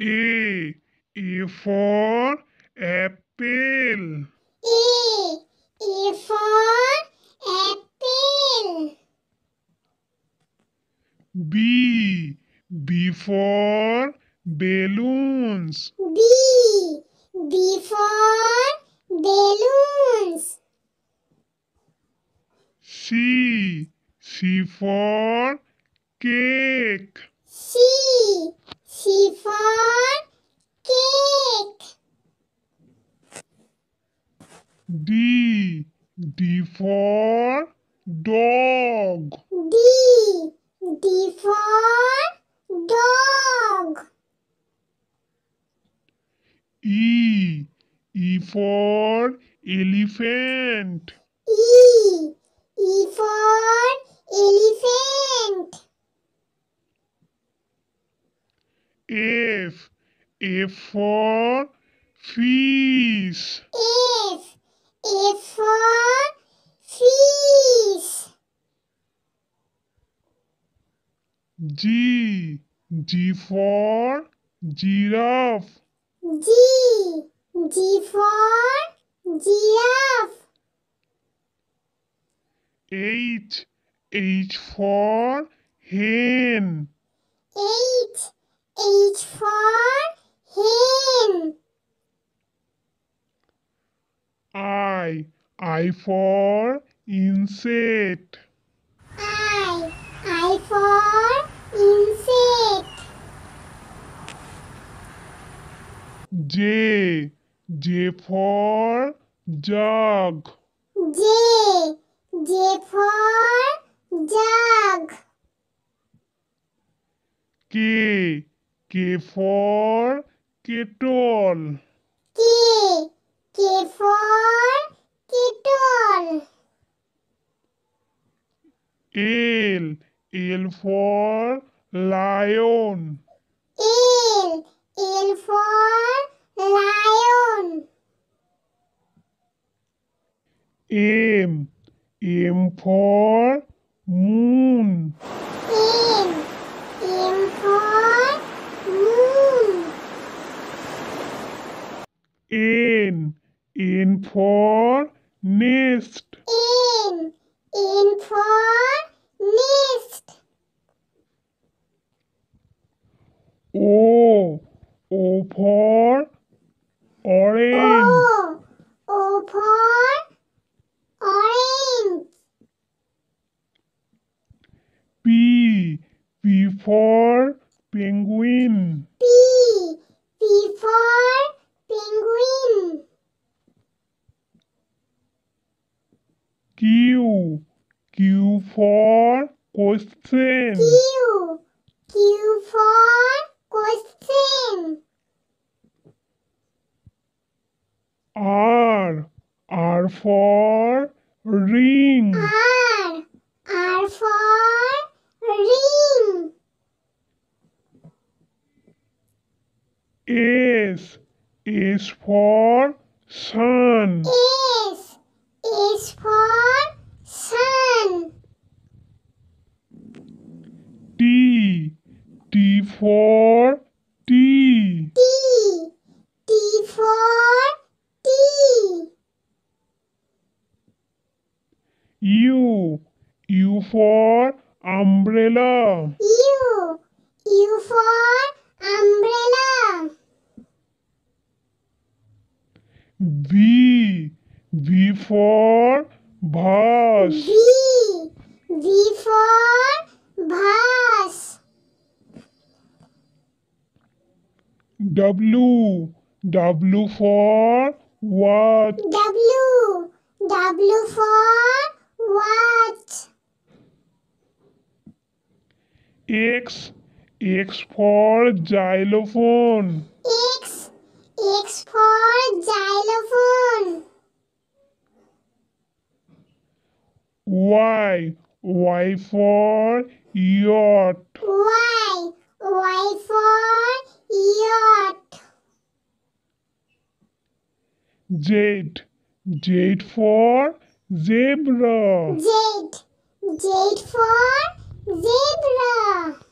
A. E for apple. A. A for apple. B. B for balloons. B. B for balloons. C. C for cake. C for cake. D. D for dog. D. D for dog. E. E for elephant. E. E for elephant. F. F for fish. F. F for fish. G. G for giraffe. G. G for giraffe. H. H for hen. H. H for hen. I. I for insect. I. I for insect. J. J for jug. J. J for jug. K. K for kettle. L. L for lion. L. L for lion. M. M for moon. M. M for moon. N. N for nest. N. N for nest. O. O for orange. O. O for orange. P. P for penguin. P. P for penguin. Q. Q for question. Q. Q for question. R. R for ring. R. R for ring. S. S for sun. S. S for for tea. T. T for tea. U. U for umbrella. U. U for umbrella. V. V for vase. V. V for vase. W. W for watch. W. W for watch. X. X for xylophone. X. X for xylophone. Y. Y for yacht. Y. Y for yacht. Z. Z for zebra. Z. Z for zebra.